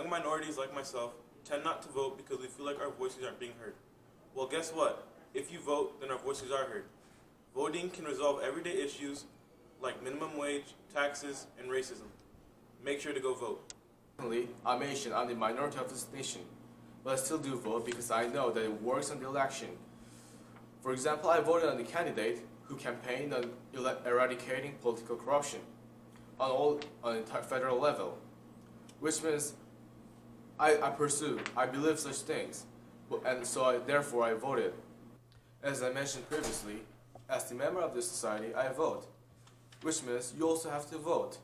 minorities like myself tend not to vote because we feel like our voices aren't being heard. Well, guess what? If you vote, then our voices are heard. Voting can resolve everyday issues like minimum wage, taxes, and racism. Make sure to go vote. Personally, I'm Asian. I'm the minority of this nation. But I still do vote because I know that it works on the election. For example, I voted on the candidate who campaigned on eradicating political corruption on all on federal level, which means I, I pursue, I believe such things, and so I, therefore I voted. As I mentioned previously, as the member of this society, I vote, which means you also have to vote.